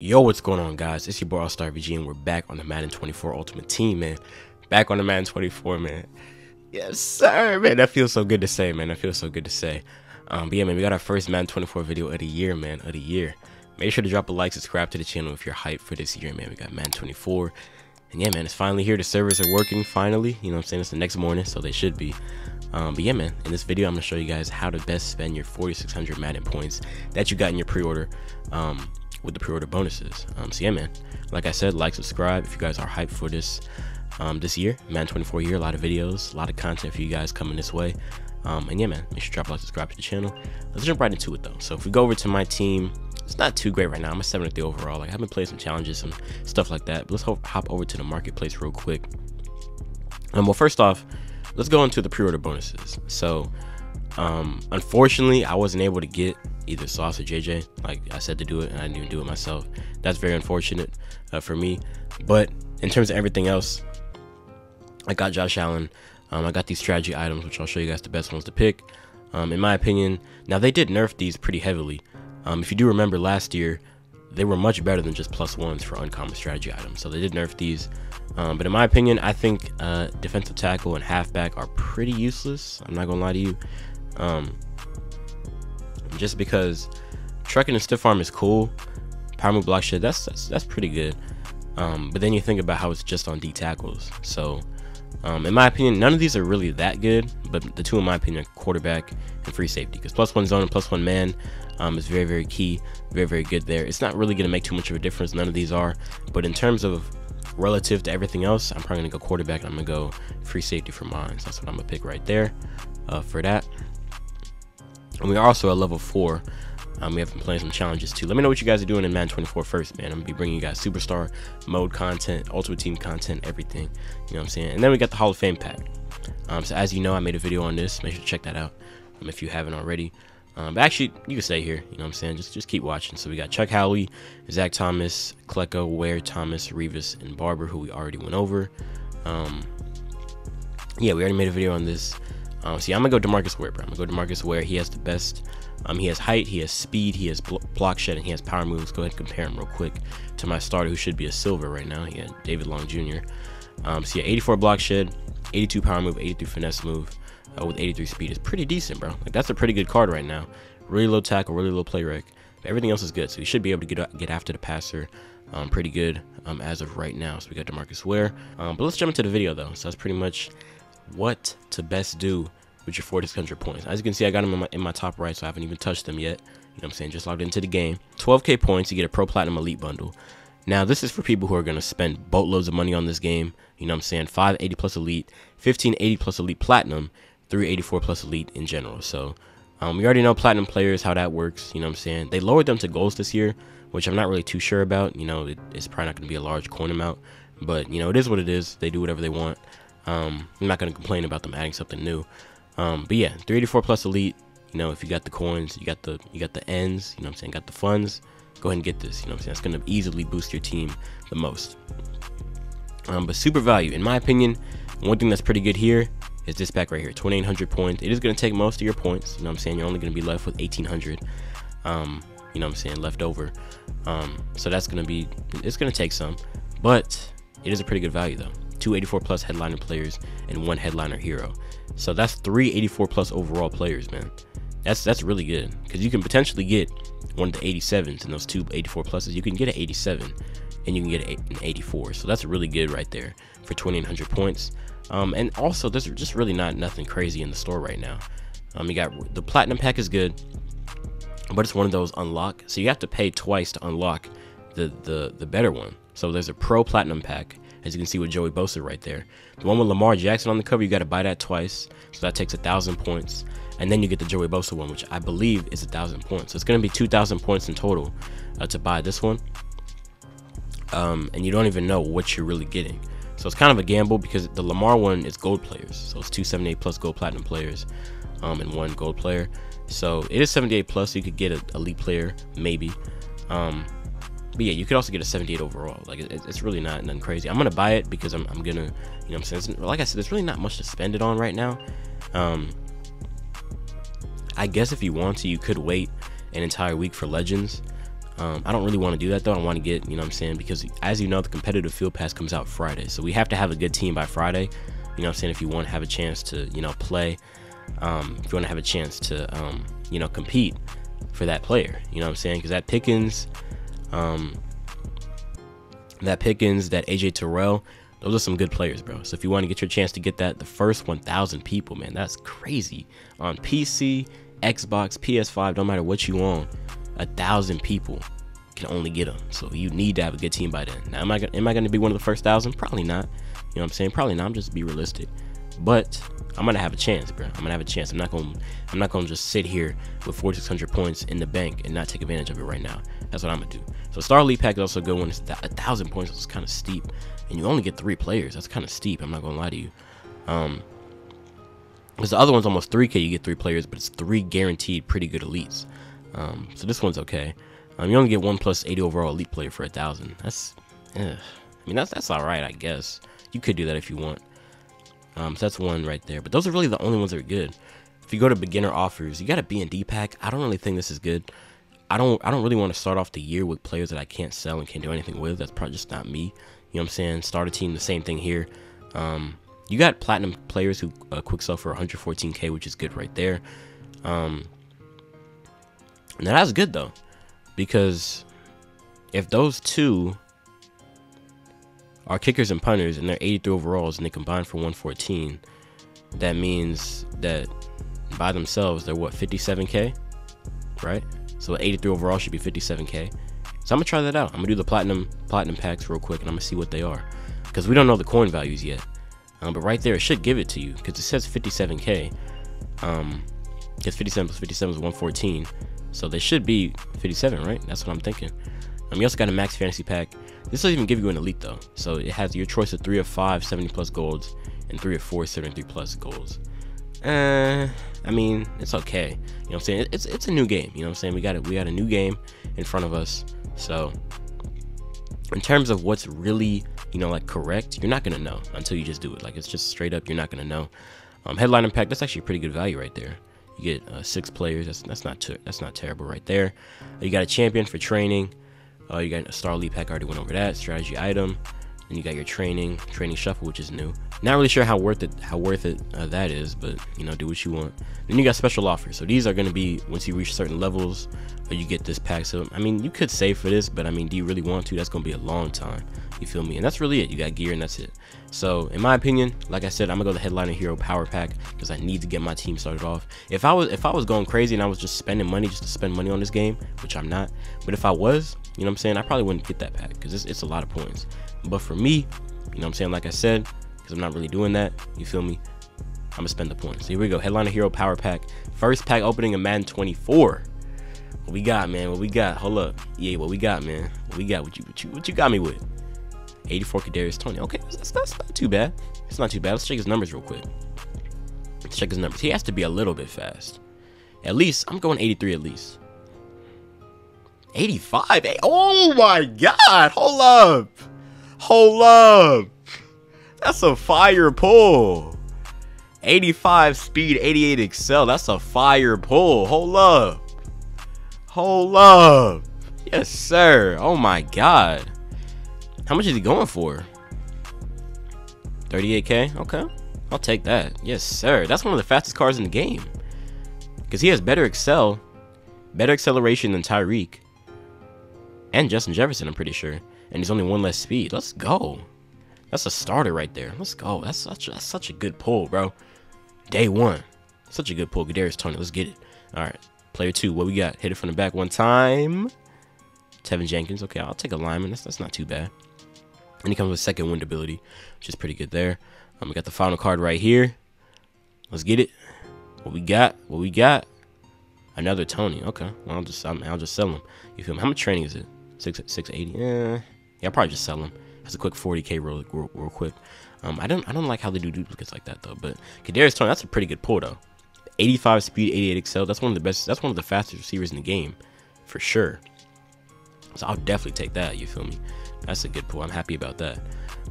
Yo, what's going on, guys? It's your boy All Star VG, and we're back on the Madden 24 Ultimate Team, man. Back on the Madden 24, man. Yes, sir, man. That feels so good to say, man. That feels so good to say. Um, but yeah, man, we got our first Madden 24 video of the year, man. Of the year. Make sure to drop a like, subscribe to the channel if you're hyped for this year, man. We got Madden 24. And yeah, man, it's finally here. The servers are working finally. You know what I'm saying? It's the next morning, so they should be. Um, but yeah, man, in this video, I'm going to show you guys how to best spend your 4,600 Madden points that you got in your pre-order. Um, with the pre-order bonuses. Um, so yeah, man. Like I said, like, subscribe if you guys are hyped for this um, this year, man. 24 year, a lot of videos, a lot of content for you guys coming this way. Um, and yeah, man, make sure to drop a like, subscribe to the channel. Let's jump right into it though. So if we go over to my team, it's not too great right now. I'm a 70 overall. Like I haven't played some challenges, some stuff like that. But let's hop over to the marketplace real quick. Um, well, first off, let's go into the pre-order bonuses. So, um, unfortunately, I wasn't able to get either Sauce or JJ. Like I said to do it, and I didn't even do it myself. That's very unfortunate uh, for me. But in terms of everything else, I got Josh Allen. Um, I got these strategy items, which I'll show you guys the best ones to pick. Um, in my opinion, now they did nerf these pretty heavily. Um, if you do remember last year, they were much better than just plus ones for uncommon strategy items. So they did nerf these. Um, but in my opinion, I think uh, defensive tackle and halfback are pretty useless. I'm not gonna lie to you. Um, just because trucking and stiff arm is cool. Power move block shit, that's that's, that's pretty good. Um, but then you think about how it's just on D tackles. So, um, in my opinion, none of these are really that good. But the two, in my opinion, are quarterback and free safety. Because plus one zone and plus one man um, is very, very key. Very, very good there. It's not really going to make too much of a difference. None of these are. But in terms of relative to everything else, I'm probably going to go quarterback. And I'm going to go free safety for mine. So that's what I'm going to pick right there uh, for that. And we are also at level 4. Um, we have been playing some challenges too. Let me know what you guys are doing in Madden 24 first, man. I'm to be bringing you guys superstar mode content, ultimate team content, everything. You know what I'm saying? And then we got the Hall of Fame pack. Um, so as you know, I made a video on this. Make sure to check that out um, if you haven't already. Um, but actually, you can stay here. You know what I'm saying? Just just keep watching. So we got Chuck Howley, Zach Thomas, Klecko, Ware, Thomas, Revis, and Barber, who we already went over. Um, yeah, we already made a video on this. Um, see, I'm gonna go Demarcus Ware, bro. I'm gonna go Demarcus Ware. He has the best. Um, he has height, he has speed, he has block shed, and he has power moves. Go ahead and compare him real quick to my starter, who should be a silver right now. He had David Long Jr. Um, so yeah, 84 block shed, 82 power move, 83 finesse move, uh, with 83 speed is pretty decent, bro. Like that's a pretty good card right now. Really low tackle, really low play rec. Everything else is good, so he should be able to get get after the passer. Um, pretty good um, as of right now. So we got Demarcus Ware. Um, but let's jump into the video though. So that's pretty much what to best do with your 4600 points. As you can see, I got them in my, in my top right, so I haven't even touched them yet. You know what I'm saying? Just logged into the game. 12k points, you get a Pro Platinum Elite bundle. Now, this is for people who are going to spend boatloads of money on this game. You know what I'm saying? 580 plus Elite, 1580 plus Elite Platinum, 384 plus Elite in general. So, um, we already know Platinum players, how that works. You know what I'm saying? They lowered them to goals this year, which I'm not really too sure about. You know, it, it's probably not going to be a large coin amount. But, you know, it is what it is. They do whatever they want. Um, I'm not going to complain about them adding something new. Um, but yeah, 384 plus elite. You know, if you got the coins, you got the you got the ends. You know, what I'm saying, got the funds. Go ahead and get this. You know, what I'm saying, it's going to easily boost your team the most. Um, but super value, in my opinion, one thing that's pretty good here is this pack right here, 2,800 points. It is going to take most of your points. You know, what I'm saying, you're only going to be left with 1,800. Um, you know, what I'm saying, left over. Um, so that's going to be, it's going to take some, but it is a pretty good value though. 284 plus headliner players and one headliner hero. So that's three 84 plus overall players, man. That's that's really good because you can potentially get one of the 87s and those two 84 pluses. You can get an 87 and you can get an 84. So that's really good right there for 2,800 points. Um, and also, there's just really not nothing crazy in the store right now. Um, you got the platinum pack is good, but it's one of those unlock. So you have to pay twice to unlock the the the better one. So there's a pro platinum pack as you can see with Joey Bosa right there. The one with Lamar Jackson on the cover, you got to buy that twice, so that takes a thousand points, and then you get the Joey Bosa one, which I believe is a thousand points. So it's going to be two thousand points in total uh, to buy this one, um, and you don't even know what you're really getting. So it's kind of a gamble because the Lamar one is gold players, so it's 278 plus gold platinum players, um, and one gold player. So it is 78 plus. So you could get an elite player maybe. Um, but yeah, you could also get a 78 overall. Like it, it's really not nothing crazy. I'm gonna buy it because I'm, I'm gonna, you know, I'm saying, like I said, there's really not much to spend it on right now. Um, I guess if you want to, you could wait an entire week for Legends. Um, I don't really want to do that though. I want to get, you know what I'm saying? Because as you know, the competitive field pass comes out Friday. So we have to have a good team by Friday. You know what I'm saying? If you want to have a chance to, you know, play, um, if you want to have a chance to, um, you know, compete for that player. You know what I'm saying? Because that Pickens, um, that Pickens, that AJ Terrell, those are some good players, bro. So if you want to get your chance to get that, the first 1,000 people, man, that's crazy. On PC, Xbox, PS5, don't matter what you own, a thousand people can only get them. So you need to have a good team by then. Now, am I am I going to be one of the first thousand? Probably not. You know what I'm saying? Probably not. I'm just be realistic. But I'm gonna have a chance, bro. I'm gonna have a chance. I'm not gonna I'm not gonna just sit here with 4,600 points in the bank and not take advantage of it right now. That's what I'm gonna do. So Star Elite Pack is also good when it's a thousand points. It's kind of steep, and you only get three players. That's kind of steep. I'm not gonna lie to you. Um, because the other one's almost 3k, you get three players, but it's three guaranteed pretty good elites. Um, so this one's okay. Um, you only get one plus 80 overall elite player for a thousand. That's. I mean that's that's all right, I guess. You could do that if you want. Um, so that's one right there. But those are really the only ones that are good. If you go to beginner offers, you got a B and D pack. I don't really think this is good. I don't I don't really want to start off the year with players that I can't sell and can't do anything with. That's probably just not me. You know what I'm saying? Start a team, the same thing here. Um, you got platinum players who uh, quick sell for 114k, which is good right there. Um, now that's good though, because if those two are kickers and punters and they're 83 overalls and they combine for 114, that means that by themselves they're what 57k, right? So 83 overall should be 57k. So I'm gonna try that out. I'm gonna do the platinum platinum packs real quick and I'm gonna see what they are, because we don't know the coin values yet. Um, but right there, it should give it to you because it says 57k. Um, because 57 plus 57 is 114, so they should be 57, right? That's what I'm thinking. Um, you also got a max fantasy pack. This doesn't even give you an elite though, so it has your choice of three or five 70 plus golds and three or four 73 plus golds. Uh, I mean, it's okay. You know what I'm saying? It's it's a new game. You know what I'm saying? We got it. We got a new game in front of us. So, in terms of what's really you know like correct, you're not gonna know until you just do it. Like it's just straight up, you're not gonna know. Um, headline impact. That's actually a pretty good value right there. You get uh, six players. That's that's not ter- that's not terrible right there. You got a champion for training. Uh, you got a star elite pack. I already went over that strategy item. Then you got your training, training shuffle, which is new. Not really sure how worth it, how worth it uh, that is, but you know, do what you want. Then you got special offers. So these are going to be once you reach certain levels, or you get this pack. So I mean, you could save for this, but I mean, do you really want to? That's going to be a long time. You feel me? And that's really it. You got gear, and that's it. So in my opinion, like I said, I'm gonna go the headliner hero power pack because I need to get my team started off. If I was if I was going crazy and I was just spending money just to spend money on this game, which I'm not, but if I was, you know what I'm saying, I probably wouldn't get that pack because it's, it's a lot of points. But for me, you know what I'm saying, like I said, because I'm not really doing that. You feel me? I'm gonna spend the points. So here we go. Headliner Hero Power Pack. First pack opening in Madden 24. What we got, man? What we got? Hold up. Yeah, what we got, man? What we got? What you what you what you got me with? 84 Kadarius Toney. Okay, that's, that's not too bad. It's not too bad. Let's check his numbers real quick. Let's check his numbers. He has to be a little bit fast. At least I'm going 83 at least. 85. Oh my god. Hold up. Hold up. That's a fire pull. 85 speed, 88 excel. That's a fire pull. Hold up. Hold up. Yes, sir. Oh my god. How much is he going for? 38k? Okay. I'll take that. Yes, sir. That's one of the fastest cars in the game. Because he has better excel, better acceleration than Tyreek. And Justin Jefferson, I'm pretty sure. And he's only one less speed. Let's go. That's a starter right there. Let's go. That's such a, that's such a good pull, bro. Day one. Such a good pull. Kadarius Toney. Let's get it. All right. Player two. What we got? Hit it from the back one time. Teven Jenkins. Okay, I'll take a lineman. That's, that's not too bad. And he comes with second wind ability, which is pretty good there. Um, we got the final card right here. Let's get it. What we got? What we got? Another Toney. Okay. Well, I'll just I'll, I'll just sell him. You feel me? How much training is it? Six six eighty. Yeah. Yeah. I'll probably just sell him. That's a quick 40k real, real, real quick. Um, I don't I don't like how they do duplicates like that though. But Kadarius Toney, that's a pretty good pull though. 85 speed, 88 excel. That's one of the best. That's one of the fastest receivers in the game, for sure. So I'll definitely take that. You feel me? That's a good pull. I'm happy about that.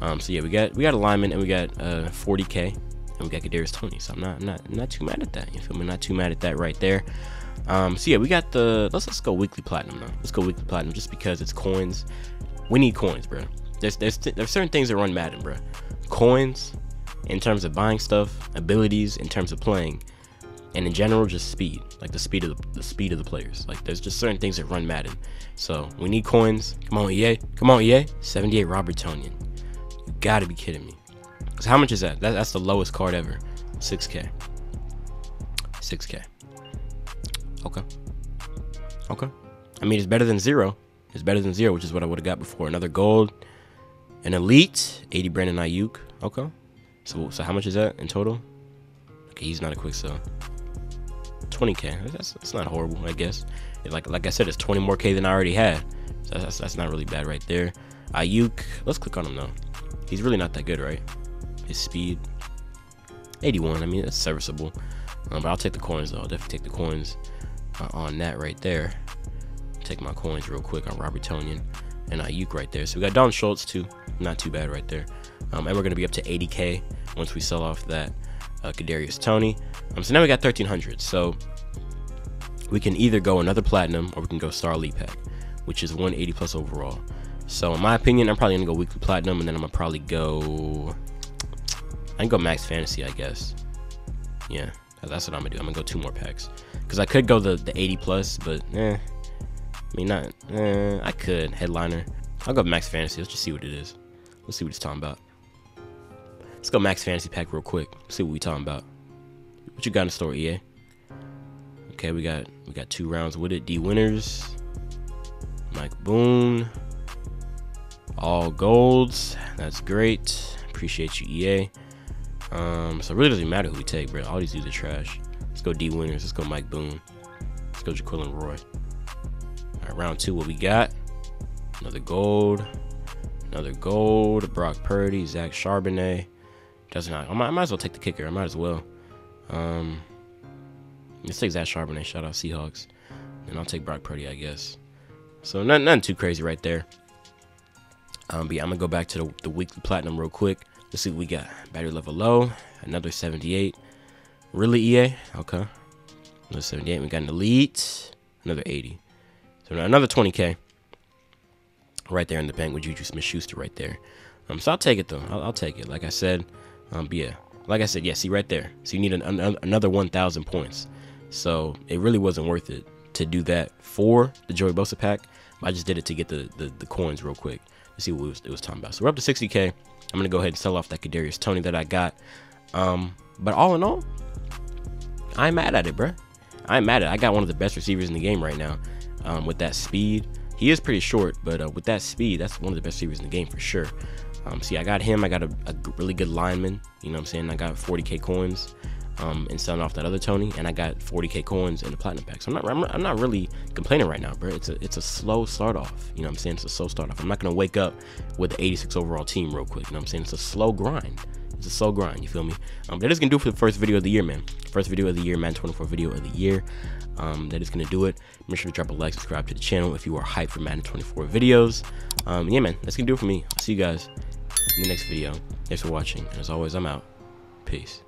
Um, so yeah, we got we got alignment and we got uh 40k and we got Kadarius Toney. So I'm not I'm not I'm not too mad at that. You feel me? Not too mad at that right there. Um, so yeah, we got the let's let's go weekly platinum though. Let's go weekly platinum just because it's coins. We need coins, bro. There's there's there's certain things that run Madden, bro. Coins, in terms of buying stuff, abilities in terms of playing, and in general just speed, like the speed of the, the speed of the players. Like there's just certain things that run Madden. So we need coins. Come on, EA. Come on, EA. 78 Robert Tonyan. You gotta be kidding me. Cause how much is that? that that's the lowest card ever. 6k. 6k. Okay. Okay. I mean, it's better than zero. It's better than zero, which is what I would have got before. Another gold, an elite, 80 Brandon Aiyuk. Okay. So, so how much is that in total? Okay, he's not a quick sell. 20k. That's, that's not horrible, I guess. Like like I said, it's 20 more k than I already had. So that's, that's not really bad right there. Aiyuk, let's click on him though. He's really not that good, right? His speed, 81. I mean, that's serviceable. Um, but I'll take the coins though. I'll definitely take the coins uh, on that right there. Take my coins real quick on Robert Tonyan and Aiyuk right there. So we got Dalton Schultz too. Not too bad right there. Um, and we're gonna be up to 80k once we sell off that uh, Kadarius Toney. Um, so now we got 1300. So we can either go another platinum or we can go star elite pack, which is 180 plus overall. So in my opinion, I'm probably gonna go weekly platinum, and then I'm gonna probably go. I can go max fantasy, I guess. Yeah, that's what I'm gonna do. I'm gonna go two more packs because I could go the the 80 plus, but eh. I mean, not. Eh, I could headliner. I'll go max fantasy. Let's just see what it is. Let's see what it's talking about. Let's go max fantasy pack real quick. See what we talking about. What you got in store, EA? Okay, we got we got two rounds with it. Dee Winters. Mike Boone. All golds. That's great. Appreciate you, EA. Um, so it really doesn't matter who we take, bro. All these dudes are trash. Let's go Dee Winters. Let's go Mike Boone. Let's go Jaquelin Roy. All right, round two. What we got? Another gold. Another gold. Brock Purdy. Zach Charbonnet. Doesn't I might, I might as well take the kicker. I might as well. Um, let's take Zach Charbonnet. Shout out Seahawks. And I'll take Brock Purdy, I guess. So nothing, nothing too crazy right there. Um, but yeah, I'm gonna go back to the, the weekly platinum real quick. Let's see what we got. Battery level low, another 78. Really EA? Okay. Another 78. We got an elite, another 80. So another 20k. Right there in the bank with Juju Smith-Schuster right there. Um, so I'll take it though. I'll, I'll take it. Like I said, um, yeah, like I said, yeah. See right there. So you need an, an, another 1,000 points. So it really wasn't worth it to do that for the Joey Bosa pack. I just did it to get the, the, the coins real quick to see what it was, it was talking about. So we're up to 60k. I'm gonna go ahead and sell off that Kadarius Toney that I got. Um, but all in all, I ain't mad at it, bro. I ain't mad at it. I got one of the best receivers in the game right now. Um, with that speed, he is pretty short, but uh, with that speed, that's one of the best receivers in the game for sure. Um, see, I got him. I got a, a, really good lineman. You know what I'm saying? I got 40k coins um, and selling off that other Toney, and I got 40k coins in the platinum pack. So I'm not, I'm, I'm, not really complaining right now, bro. It's a, it's a slow start off. You know what I'm saying? It's a slow start off. I'm not gonna wake up with the 86 overall team real quick. You know what I'm saying? It's a slow grind. It's a slow grind. You feel me? Um, that is gonna do for the first video of the year, man. First video of the year, man. 24 video of the year. Um, that is gonna do it. Make sure to drop a like, subscribe to the channel if you are hyped for Madden 24 videos. Um, yeah, man. That's gonna do it for me. I'll see you guys in the next video. Thanks for watching. And as always, I'm out. Peace.